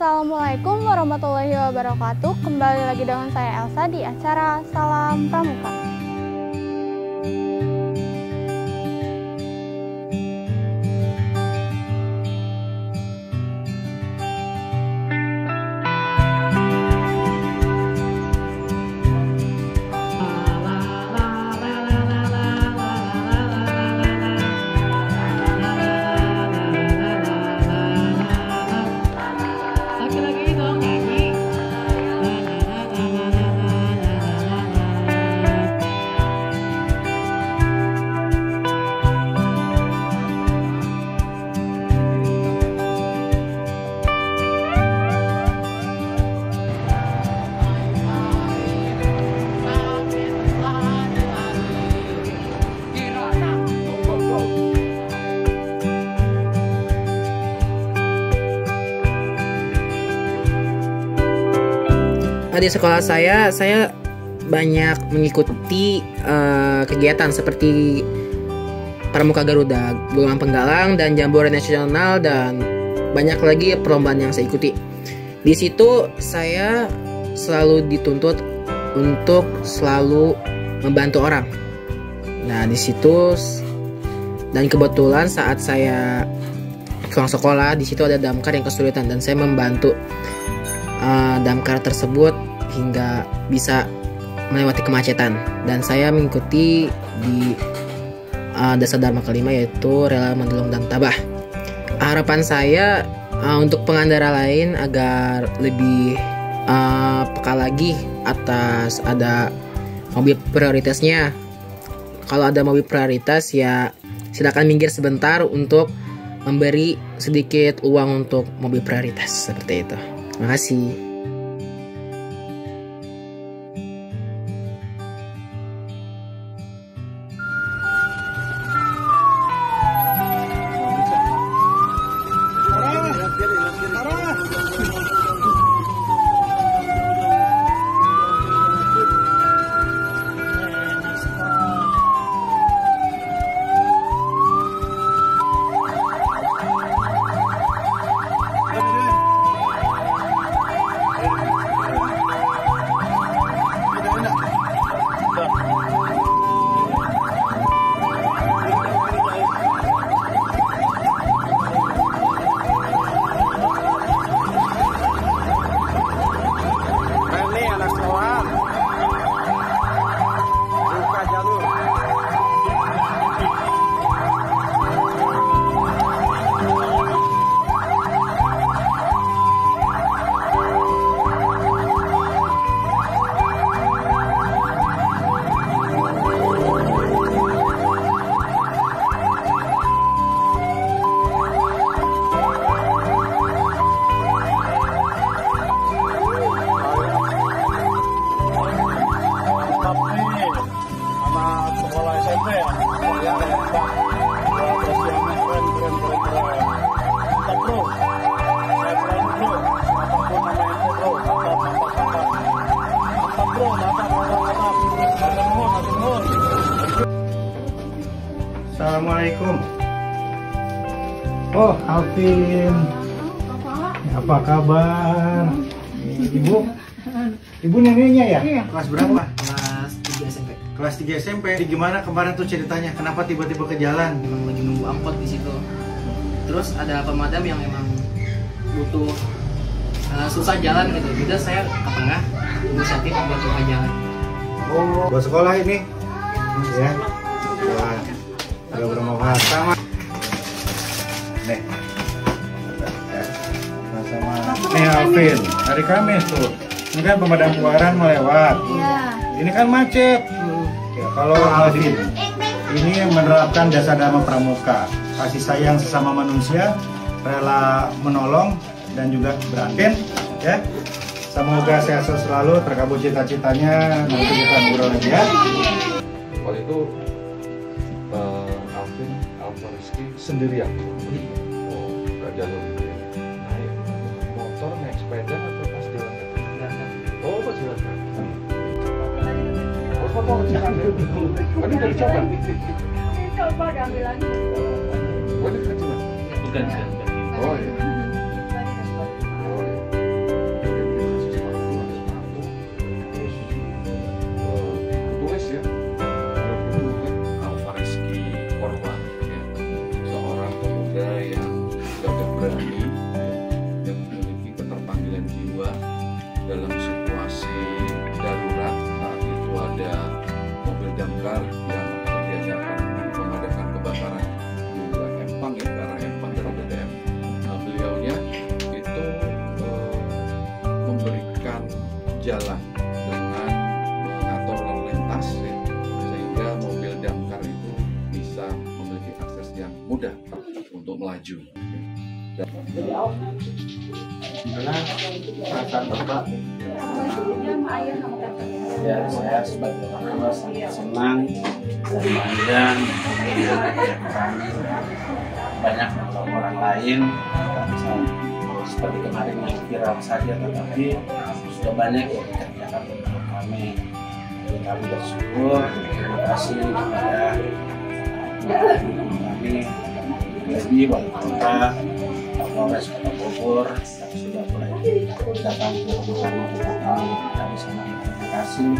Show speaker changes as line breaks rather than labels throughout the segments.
Assalamualaikum warahmatullahi wabarakatuh. Kembali lagi dengan saya Elsa di acara Salam Pramuka.
Di sekolah saya saya banyak mengikuti eh, kegiatan seperti Pramuka Garuda, Bulan Penggalang dan Jambore Nasional dan banyak lagi perlombaan yang saya ikuti. Di situ saya selalu dituntut untuk selalu membantu orang. Nah, di situ dan kebetulan saat saya pulang sekolah di situ ada damkar yang kesulitan dan saya membantu uh, damkar tersebut hingga bisa melewati kemacetan dan saya mengikuti di uh, desa Dharma kelima yaitu rela Mandulung dan Tabah. Harapan saya uh, untuk pengendara lain agar lebih uh, peka lagi atas ada mobil prioritasnya. Kalau ada mobil prioritas ya silakan minggir sebentar untuk memberi sedikit uang untuk mobil prioritas seperti itu. Terima kasih.
Assalamualaikum. Oh, Alvin. Apa kabar? Ibu? Ibu neneknya ya? Kelas berapa?
Kelas 3 SMP.
Kelas 3 SMP. Jadi gimana kemarin tuh ceritanya? Kenapa tiba-tiba ke jalan?
Emang lagi nunggu angkot di situ. Terus ada pemadam yang emang butuh uh, susah jalan gitu. Jadi saya ke tengah inisiatif buat buka jalan.
Oh, buat sekolah ini. Ya. Sama. Nih. Alvin, hari Kamis tuh. Ini kan pemadam kebakaran mau lewat.
Iya.
Ini kan macet. Ya, kalau Alvin ini yang menerapkan jasa dharma pramuka, kasih sayang sesama manusia, rela menolong dan juga berantin, ya. Semoga sehat selalu, terkabul cita-citanya. Nanti kita ngobrol lagi ya.
Waktu itu Alvin Rizky sendirian. Oh, nggak jalur gitu ya. Naik motor, naik sepeda atau pas jalan kaki? Oh, pas jalan kaki. Oh, kok mau jalan ya? Tadi udah dicoba?
Coba diambil lagi.
Oh, ini kecilan?
Bukan sih.
Iya. Oh, iya. Jalan dengan mengatur lalu lintas ya, sehingga mobil damkar itu bisa memiliki akses yang mudah untuk melaju.
Gimana perasaan Bapak? Ya, saya sebagai orang sangat senang dan bangga kami banyak orang lain seperti kemarin yang viral saja tetapi sudah banyak yang dikerjakan untuk kami jadi kami bersyukur terima kasih kepada kami lebih wali kota Polres Kota Bogor yang sudah mulai datang ke rumah untuk kami kami sangat terima kasih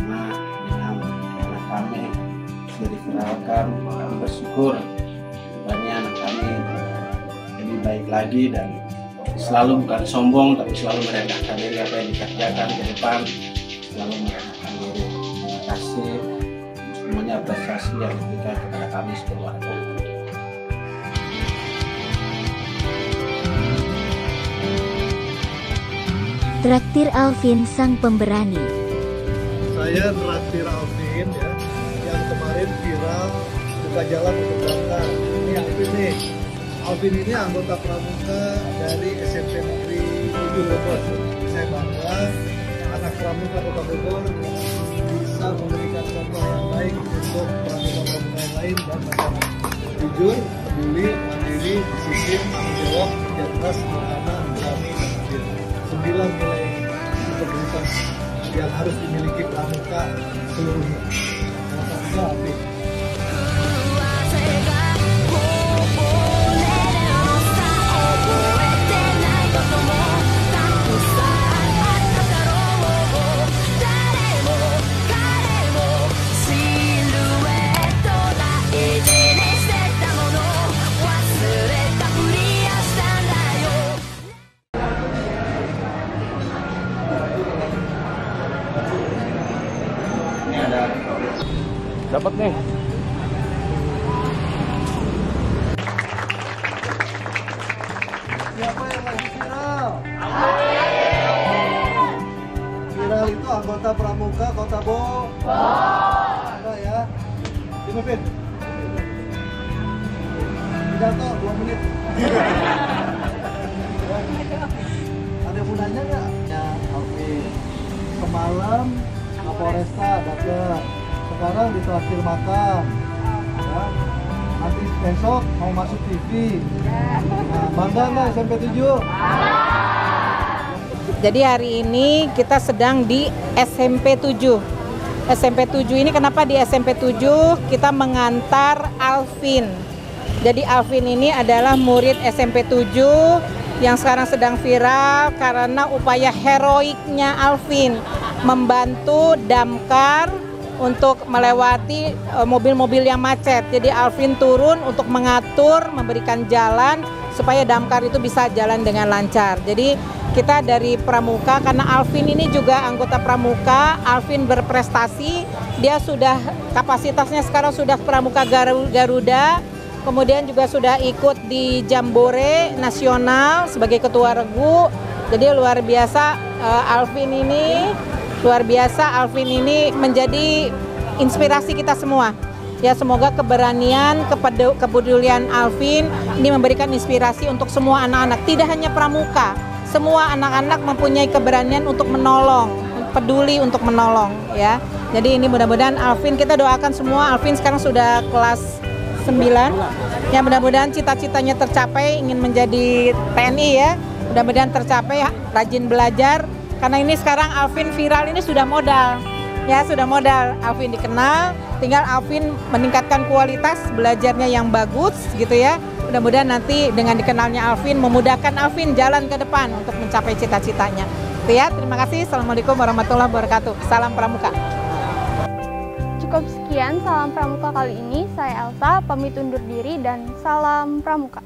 karena dengan anak kami sudah diviralkan kami bersyukur. Banyak anak kami lebih baik lagi dan selalu bukan sombong tapi selalu merendahkan diri apa yang dikerjakan ke depan. Selalu merendahkan diri. Terima kasih. Semuanya prestasi yang diberikan kepada kami sekeluarga
Traktir Alvin sang pemberani.
Saya traktir Alvin ya, yang kemarin viral buka jalan untuk Alvin ini anggota pramuka dari SMP Negeri 7 Bogor. Saya bangga anak pramuka Kota Bogor bisa memberikan contoh yang baik untuk pramuka-pramuka yang lain dan masyarakat. Jujur, peduli, mandiri, disiplin, tanggung jawab, kerja keras, berani, dan. Sembilan nilai integritas yang harus dimiliki pramuka seluruhnya. Salah satunya
Dapat nih.
Siapa yang lagi viral? Viral itu anggota pramuka Kota Bogor. Ada ya. Vin. Pidato 2 menit. Ada yang mau nanya nggak? Ya, oke. Semalam Kapolresta datang. Sekarang ditraktir makan. Ya. Nanti besok mau masuk TV. Nah, bangga nggak SMP 7?
Jadi hari ini kita sedang di SMP 7. SMP 7 ini kenapa di SMP 7 kita mengantar Alvin. Jadi Alvin ini adalah murid SMP 7 yang sekarang sedang viral karena upaya heroiknya Alvin membantu damkar untuk melewati eh, mobil-mobil yang macet. Jadi Alvin turun untuk mengatur, memberikan jalan supaya damkar itu bisa jalan dengan lancar. Jadi kita dari Pramuka karena Alvin ini juga anggota Pramuka, Alvin berprestasi, dia sudah kapasitasnya sekarang sudah Pramuka Garu- Garuda, kemudian juga sudah ikut di Jambore Nasional sebagai ketua regu. Jadi luar biasa eh, Alvin ini luar biasa Alvin ini menjadi inspirasi kita semua. Ya semoga keberanian, kepedu- kepedulian Alvin ini memberikan inspirasi untuk semua anak-anak, tidak hanya pramuka. Semua anak-anak mempunyai keberanian untuk menolong, peduli untuk menolong ya. Jadi ini mudah-mudahan Alvin kita doakan semua Alvin sekarang sudah kelas 9. Ya mudah-mudahan cita-citanya tercapai ingin menjadi TNI ya. Mudah-mudahan tercapai rajin belajar karena ini sekarang Alvin viral ini sudah modal. Ya, sudah modal. Alvin dikenal, tinggal Alvin meningkatkan kualitas belajarnya yang bagus gitu ya. Mudah-mudahan nanti dengan dikenalnya Alvin memudahkan Alvin jalan ke depan untuk mencapai cita-citanya. Itu ya, terima kasih. Assalamualaikum warahmatullahi wabarakatuh. Salam Pramuka.
Cukup sekian salam pramuka kali ini. Saya Elsa, pamit undur diri dan salam pramuka.